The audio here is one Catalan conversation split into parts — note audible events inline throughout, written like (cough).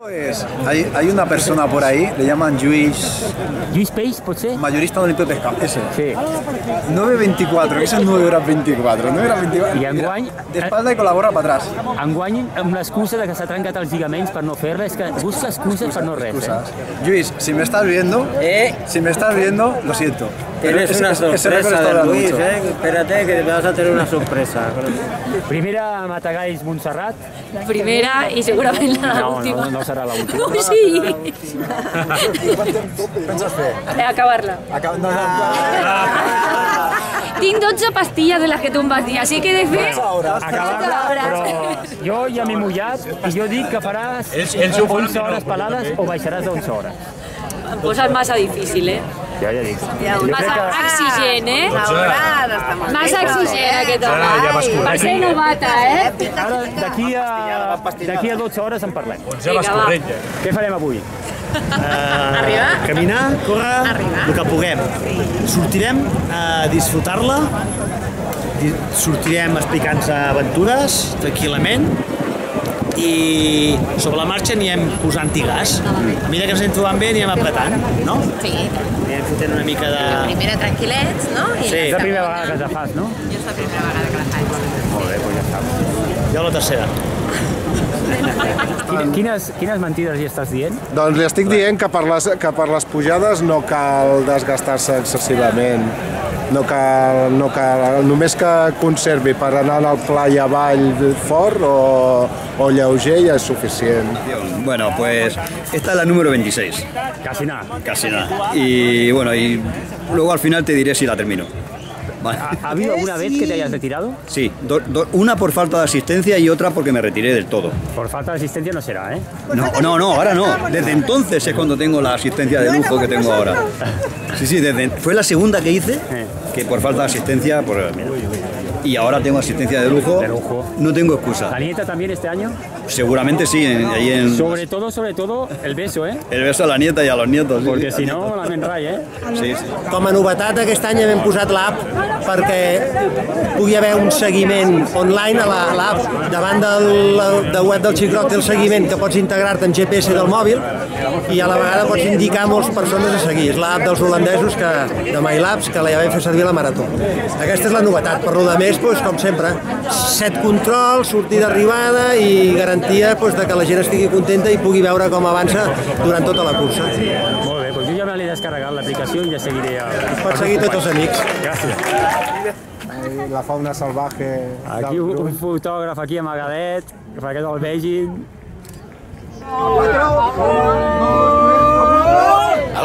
Pues hay, hay una persona por ahí, le llaman Lluís, Lluís Peix, pot ser? mayorista de Pesca, ese. Sí. 9.24, que son 9 horas 24, 9 horas 24. I enguany, Mira, de espalda y con la gorra para atrás. enguany amb l'excusa de que s'ha trencat els lligaments per no fer-la, és que busca excuses per no res. Eh? Excusas. Lluís, si me estás viendo, Eh, si me estás viendo, lo siento. Pero tienes una sorpresa de Luis, eh. Espérate que te vas a tener una sorpresa. Primera Matagalls Montserrat. Primera i segurament la No, última. no, no serà l'última. Com sí? (laughs) Penses fer? Eh, Acabar-la. Acab- no, no, (laughs) Tinc 12 pastilles de les que tu em vas dir, així que he de fer... Acabar-la, però jo ja m'he mullat i jo dic que faràs 11 hores pelades o baixaràs de 11 hores. Em poses massa difícil, eh? Ja, ja dic. Jo crec Massa que... exigent, eh? Massa exigent aquest home. ja vas corrent. Per ser novata, eh? Ara, d'aquí a, d'aquí a 12 hores en parlem. Vinga, va. Què farem avui? (laughs) Uh, caminar, córrer, el que puguem. Sortirem a disfrutar-la, di- sortirem explicant-nos aventures tranquil·lament i sobre la marxa anirem posant-hi gas. A mesura que ens anem trobant bé anirem apretant, no? Sí, Anirem fotent una mica de... primera tranquil·lets, no? I Sí. És la primera vegada que te fas, no? Jo és la primera vegada que la faig. Molt bé, doncs ja està. Jo la tercera. Quines, quines, quines mentides hi estàs dient? Doncs li estic dient que per les, que per les pujades no cal desgastar-se excessivament. No cal, no cal, només que conservi per anar al pla i avall fort o, o lleuger ja és suficient. Bueno, pues esta es la número 26, Quasi nada. casi nada. Y bueno, y luego al final te diré si la termino. Vale. ¿Ha, ha habido alguna vez que te hayas retirado? Sí, do- do- una por falta de asistencia y otra porque me retiré del todo. Por falta de asistencia no será, ¿eh? No, no, no, ahora no. Desde entonces es cuando tengo la asistencia de lujo que tengo ahora. Sí, sí, desde, fue la segunda que hice, que por falta de asistencia, pues. Y ahora tengo asistencia de lujo. De lujo. No tengo ¿La excusa. nieta también este año? Seguramente sí, en- ahí en Sobre todo, sobre todo, el beso, ¿eh? el beso a la nieta y a los nietos. sí. Porque si no, la menray, ¿eh? Sí, sí. Com a novetat, aquest any hem posat l'app perquè pugui haver un seguiment online a la- l'app. Davant del, del web del Xicroc té el seguiment que pots integrar-te en GPS del mòbil i a la vegada pots indicar moltes persones a seguir. És l'app dels holandesos que, de MyLabs que la ja vam fer servir a la Marató. Aquesta és la novetat. Per lo de més, doncs, com sempre, set controls, sortida arribada i garantia doncs, de que la gent estigui contenta i pugui veure com avança durant tota la cursa. Molt bé, doncs jo ja me l'he descarregat l'aplicació i ja seguiré a... Pots seguir tots els amics. Gràcies. La fauna salvaje Aquí un, un fotògraf aquí amagadet, perquè no el vegin.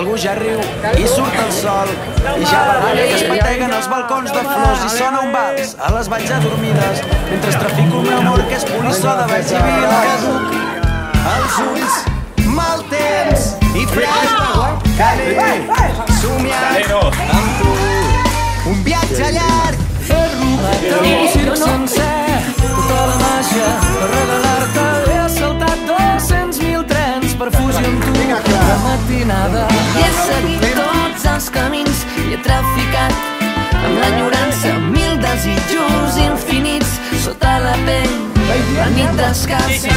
Algú ja riu i surt el sol. I ja baralla que es bateguen els balcons de flors i sona un vals a les valls adormides mentre trafico el meu amor que és polissó de vell civil caduc. Els ulls mal temps i fred. Que l'he somiat amb tu. Un viatge llarg he robat el circ sencer. Tota la màgia per regalar-te he saltat 200.000 trens per fugir amb tu. La matinada he traficat amb l'enyorança mil desitjos infinits sota la pell. La nit descalça.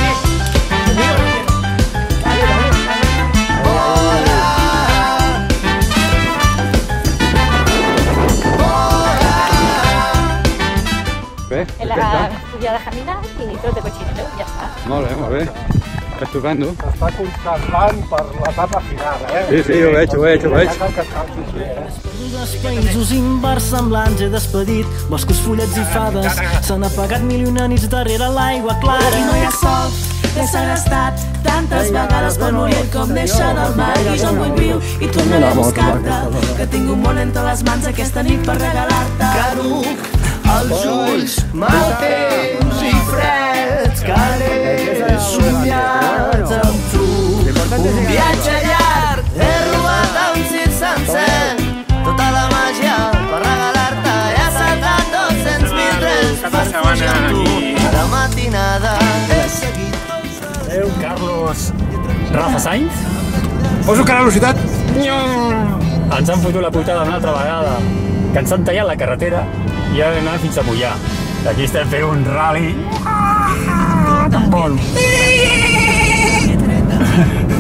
Bé, La estudia de caminar i tot de cochinero, ja està. molt bé, molt bé. Estupendo. Està conservant per l'etapa final, eh? Sí, sí, ho veig, ho veig, ho veig. Dels països inversemblants he despedit boscos, fullets i fades. S'han apagat miliona nits darrere l'aigua clara. I no hi ha sol, t'he segrestat tantes vegades per morir com deixen el mar i jo vull viu i tornaré a buscar-te que tinc un món entre les mans aquesta nit per regalar-te Caduc els ulls, mal temps i que somiat amb tu. Un viatge llarg, he robat el circ sencer, tota la màgia per regalar-te. He assaltat 200.000 trens per fugir amb tu. De matinada he seguit Adéu, Carlos Rafa Sainz. Poso cara a velocitat. Ens han fotut la putada una altra vegada, que ens han tallat la carretera i ara anem fins a Mollà. Aquí estem fent un rally. Ah, tan bon. (laughs)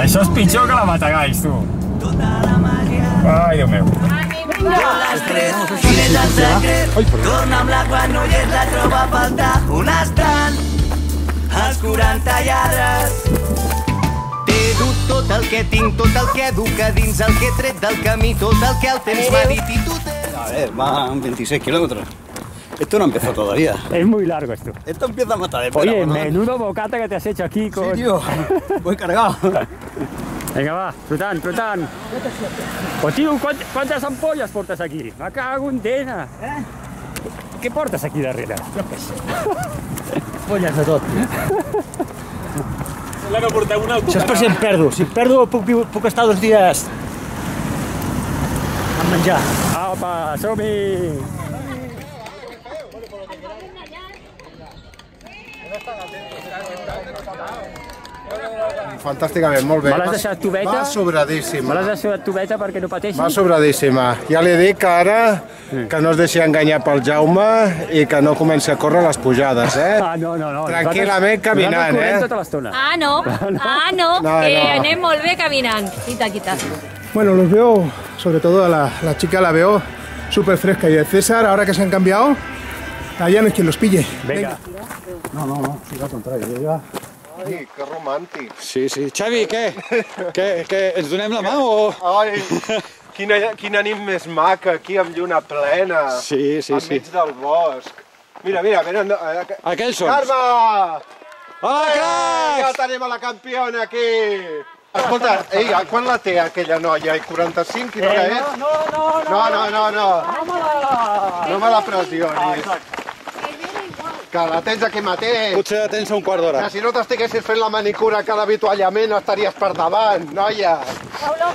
Això és pitjor que la Matagalls, tu. Ai, Déu meu. És el secret? Torna amb la quan no hi és la troba a faltar on estan els 40 lladres T'he dut tot el que tinc, tot el que duc a dins, el que he tret del camí, tot el que el temps m'ha dit i tu tens. A ver, van 26 kilómetros. Esto no empezó todavía. (laughs) Es muy largo esto. Esto empieza a matar de Oye, pena, ¿no? menudo bocata que te has hecho aquí con... Sí, tío. Voy cargado. (laughs) Vinga, va, flotant, flotant. Oh, tio, quant, quantes ampolles portes aquí? Me cago en dena. Eh? Què portes aquí darrere? Jo què sé. Polles de tot. L'hem portat un auto. Això és per si em perdo. Si em perdo puc, puc estar dos dies amb menjar. Apa, som-hi! Fantàsticament, molt bé. Me l'has deixat tubeta? Va Me sobradíssima. l'has deixat tubeta perquè no pateixis? Va sobradíssima. Ja li dic que ara que no es deixi enganyar pel Jaume i que no comenci a córrer les pujades, eh? (laughs) Ah, no, no, no. Tranquil·lament caminant, Nosaltres eh? tota l'estona. Ah, no. (laughs) Ah, no. No, que no. anem molt bé caminant. Quita, quita. Bueno, los veo, sobre todo a la, la chica la veo súper fresca y el César, ahora que se han cambiado, allá no es quien los pille. Vinga. No, no, no, sí, al contrario, yo ya... Ai, que romàntic. Sí, sí. Xavi, què? què, què? Ens donem la mà o...? Ai, quina, quina nit més maca, aquí amb lluna plena. Sí, sí, sí. Enmig del bosc. Mira, mira, venen... Eh, Aquells són. Carme! Hola, cracs! Ja tenim a la campiona aquí! Escolta, ei, quan la té aquella noia? I 45? Quina hora és? no, no, No, no, no, no. No me la pressionis. Que la tens aquí mateix. Potser la tens un quart d'hora. Que si no t'estiguessis fent la manicura cada avituallament estaries per davant, noia. Paulo,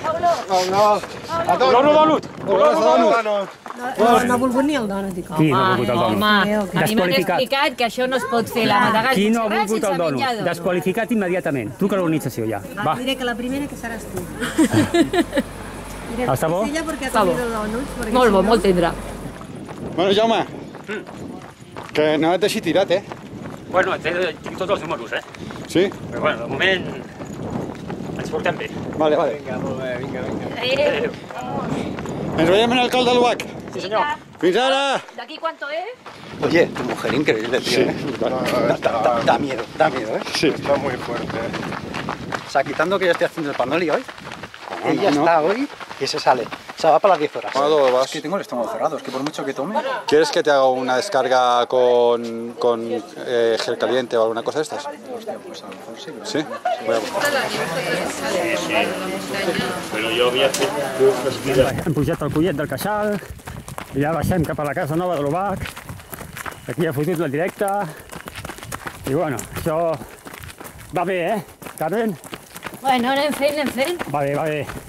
Paulo. A tot. Dono, donut. Dono, dono. No, no ha volgut ni el dònut, dic. Qui no ha volgut el donut? Home, a mi m'han explicat que això no es pot fer, la Madagascar. Qui no ha volgut el donut? Desqualificat immediatament. Truca a l'organització ja. Va. Diré que la primera que seràs tu. Està bo? Ella porque ha Està bo. Molt bo, molt tendre. Bueno, Jaume, que no et deixi tirat, eh? Bueno, tinc tots els números, eh? Sí? Però bueno, de moment ens portem bé. Vale, vale. Adéu. Ens veiem en el col de l'UAC. Sí, senyor. Fins ara! ¿D'aquí cuánto es? Oye, tu mujer increíble, tío. Sí. ¿eh? Da, da- da- da miedo, da miedo, ¿eh? Sí. Está muy fuerte. O sea, quitando que yo estoy haciendo el panoli hoy, No, ella no, no. está hoy que se sale. O sea, va para las 10 horas. ¿Cuándo vas? Es que tengo el estómago cerrado, es que por mucho que tome... ¿Quieres que te haga una descarga con, con eh, gel caliente o alguna cosa de estas? Hostia, pues a lo mejor sí. Sí? Voy a buscar. Però jo havia fet... Hem pujat al collet del Queixal, i ja baixem cap a la casa nova de l'Obac. Aquí ha fotut la directa. I bueno, això va bé, eh, Carmen? Bueno, anem fent, anem fent. Va bé, va bé.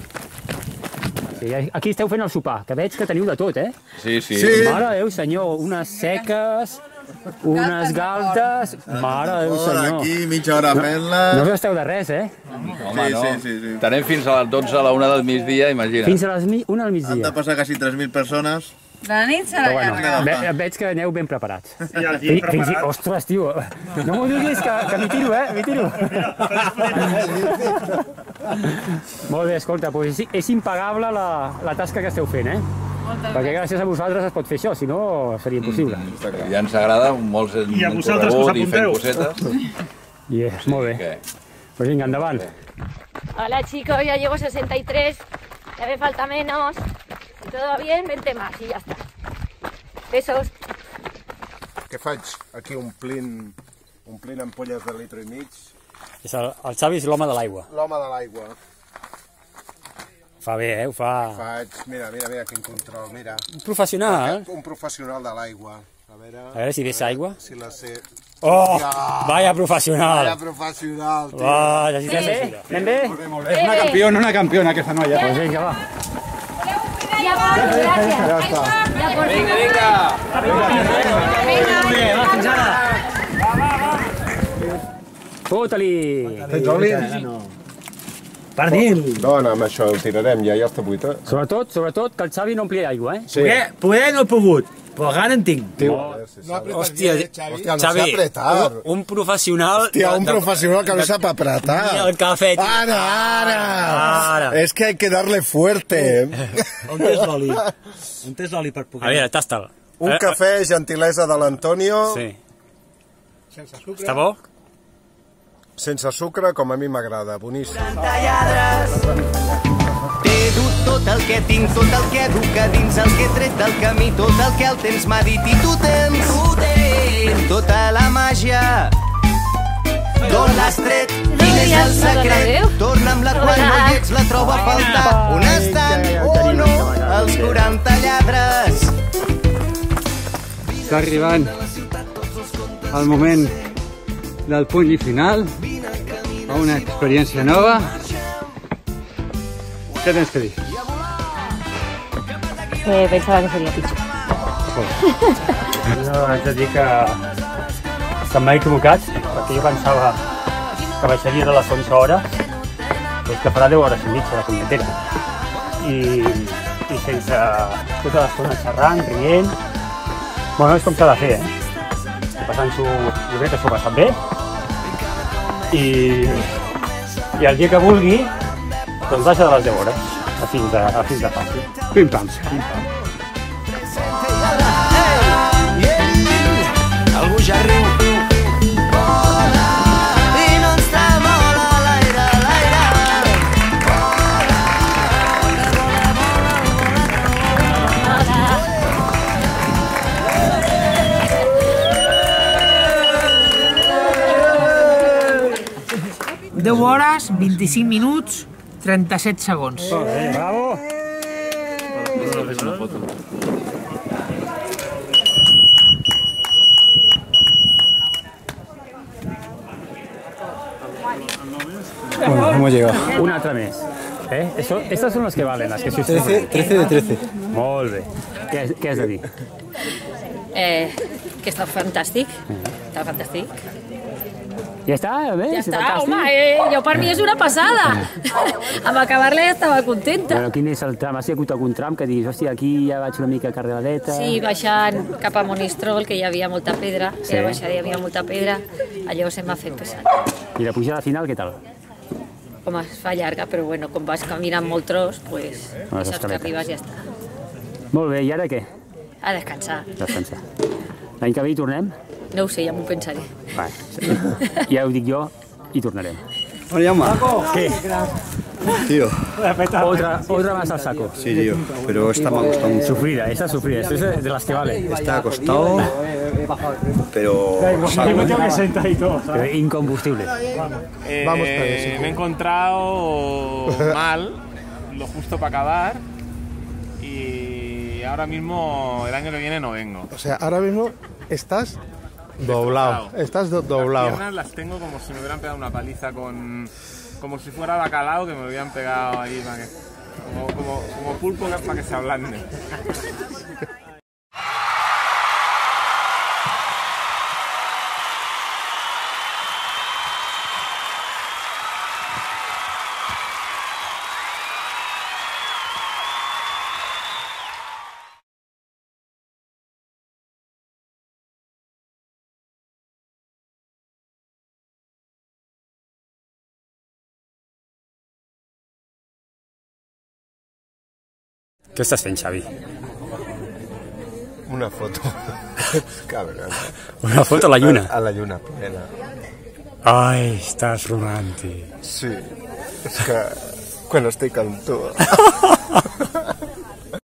Sí, aquí esteu fent el sopar, que veig que teniu de tot, eh? Sí, sí. Mare de Déu, senyor, unes seques, unes galtes... Mare de Déu, senyor. Aquí, mitja hora fent-la. No us esteu de res, eh? Home, no. Sí, sí, sí. Tenem fins a les 12 a la 1 del migdia, imagina't. Fins a les mi... una del Han migdia. de passar quasi 3.000 persones. La nit serà bueno, llarga. ve, veig que aneu ben preparats. Sí, fins i... Ostres, tio, no m'ho diguis, que, que m'hi tiro, eh? M'hi tiro. Molt bé, escolta, doncs és, és impagable la, la tasca que esteu fent, eh? Perquè gràcies a vosaltres es pot fer això, si no seria impossible. Clar. Ja ens agrada, molts I a vosaltres que us apunteu. cosetes. Yeah, molt bé. Pues vinga, endavant. Hola chicos, ya llevo 63, ya me falta menos. Todo va bien, 20 más y ya está. Besos. Què faig? Aquí omplint, omplint ampolles de litre i mig. És el, el Xavi és l'home de l'aigua. L'home de l'aigua. Fa bé, eh? Ho fa... Faig, mira, mira, mira quin control, mira. Un professional. Un professional de l'aigua. A veure... A veure si ves aigua. Si la sé... Oh, Ja. vaya professional. Vaya professional, tio. Va, necessitem... Anem bé? És una campiona, una campiona, aquesta noia. Pues vinga, va. Ya va, gracias. Ja està. Ya por Vinga, vinga. Va, fins ara. Fota-li. Tens oli? Perdent. Dona, amb això el tirarem, ja, ja està buita. Sobretot, sobretot que el Xavi no ompli aigua, eh? Sí. Poder, poder no he pogut. Pues gana en tinc. Tio, No apretes Hòstia, eh. Hòstia, no Xavi, sé apretar. un, un professional... Hòstia, un de- professional que no sap apretar. El cafè, tio. Ara, ara. Ara. Es que hay que darle fuerte. (laughs) On tens l'oli? On tens l'oli per poder... A veure, tasta'l. Un cafè, gentilesa de l'Antonio. Sí. Sense sucre. Està bo? Sense sucre, com a mi m'agrada. Boníssim. T'he dut tot el que tinc, tot el que duc a dins, el que he tret del camí, tot el que el temps m'ha dit i tu tens, tu tens tota la màgia. D'on l'has tret? Quin és el secret? Torna'm-la quan no hi ets, la trobo a faltar. On estan? Oh no, els 40 lladres. Està arribant el moment del punt i final a una experiència nova. Què tens que dir? Eh, pensaba que sería pitjor. Jo haig de dir que, que m'he equivocat, perquè jo pensava que baixaria de les 11 hores, doncs que farà 10 hores i mitja de punyetera. I, i sense tota l'estona xerrant, rient... Bueno, és com s'ha de fer, eh? Passant-s'ho, jo crec que s'ho passat bé. I, I el dia que vulgui, doncs baixa de les 10 hores, a fins de, a fins de fàcil. Pim-pam. Pim-pam. Algú ja riu. I no ens tremola l'aire, l'aire. Deu hores, 25 minuts, 37 segons. Bravo! Bueno, hemos llegado. Una altra més. Eh? Eso, estas son las que valen, las que sois 13, 13 de 13. Molt bé. Què, has- què has de dir? Eh, que està fantàstic. Està fantàstic. Ja està, bé? Ja és està, fantàstic. home, eh, jo per mi és una passada. (laughs) Amb acabar-la ja estava contenta. Bueno, quin és el tram? Ha sigut algun tram que dius, hòstia, aquí ja vaig una mica carregadeta... Sí, baixant cap a Monistrol, que hi havia molta pedra, Sí. era baixada hi havia molta pedra, allò se m'ha fet pesat. I la pujada final, què tal? Com es fa llarga, però bueno, com vas caminant molt tros, pues, Bueno, saps que arribes i ja està. Molt bé, i ara què? A descansar. Descansar. L'any que ve hi tornem? No ho sé, ja m'ho pensaré. Vale. Ja ho dic jo, i tornarem. Hola, Jaume. ¿Qué? Tío. Otra, otra más al saco. Sí, tío. Pero esta me ha costado mucho. Sufrida, esa es sufrida, esta es de las que vale. Esta ha costado, pero saco. Pero incombustible. Eh, Vamos para eso. me he encontrado (laughs) mal, lo justo para acabar. Y ahora mismo, el año que viene, no vengo. O sea, ahora mismo estás doblado. Estás do- Las doblado. piernas las tengo como si me hubieran pegado una paliza con. como si fuera bacalao que me hubieran pegado ahí para que. como, como, como pulpo para que se ablande. (laughs) Què estàs fent, Xavi? Una foto. (laughs) Cabrón. Una foto a la lluna? A, a la lluna plena. Ai, estàs romàntic. Sí. És que quan estic amb tu... (laughs)